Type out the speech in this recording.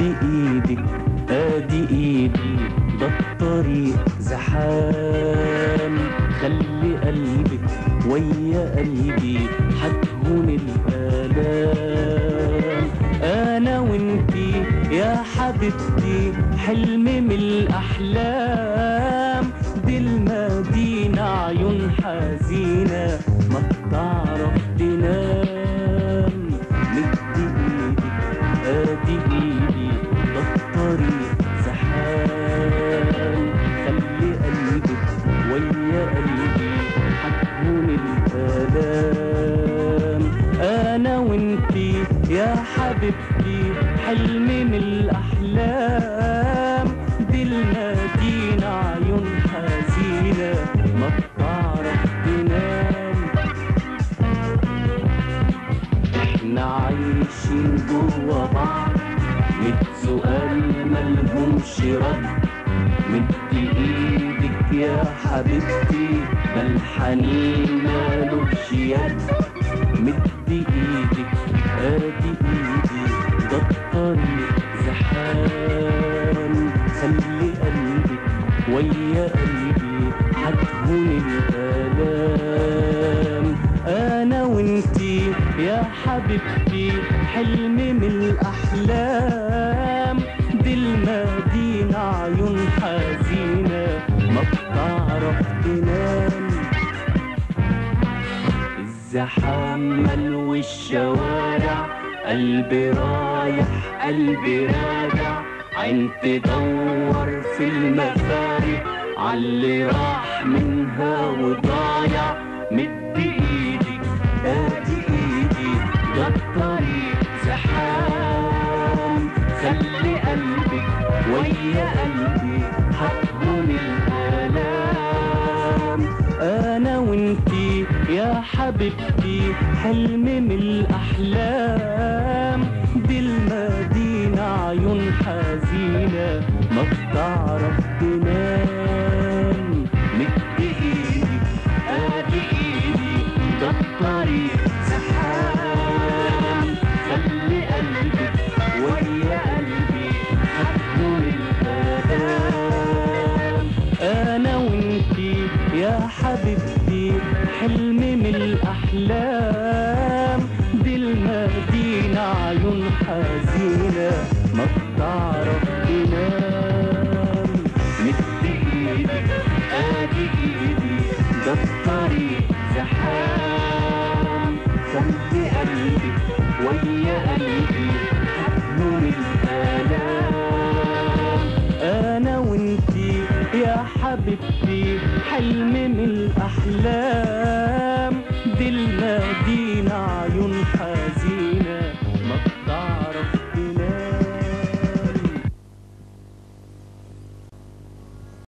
ادي ايدي ادي ايدي ده الطريق زحام. خلي قلبك ويا قلبي حتهون الآلام. أنا وإنتي يا حبيبتي حلم من الأحلام. حبيبتي حلم من الأحلام. دي المدينة عيون حزينة ما بتعرف تنام إحنا عايشين جوا بعض ميت سؤال ملهمش رد. مد إيدك يا حبيبتي ده الحنين الآلام أنا وإنتي يا حبيبتي حلم من الأحلام. دي المدينة عيون حزينة ما بتعرف تنام الزحام ملو الشوارع قلبي رايح قلبي راجع. عين تدور في المفارق عاللي راح منها وضايع. مد إيدك ادي إيدي ده الطريق زحام. خلي قلبك ويا قلبي هتهون الآلام أنا وإنتي يا حبيبتي حلم من الأحلام. دي المدينة عيون حزينة ما بتعرف تنام حبيبتي حلم من الأحلام. دي المدينة عيون حزينة ما بتعرف تنام مد إيدك آدي إيدي ده الطريق زحام خلي قلبك ويا قلبي هتهون الآلام. أنا وإنتي يا حبيبتي حلم من الأحلام.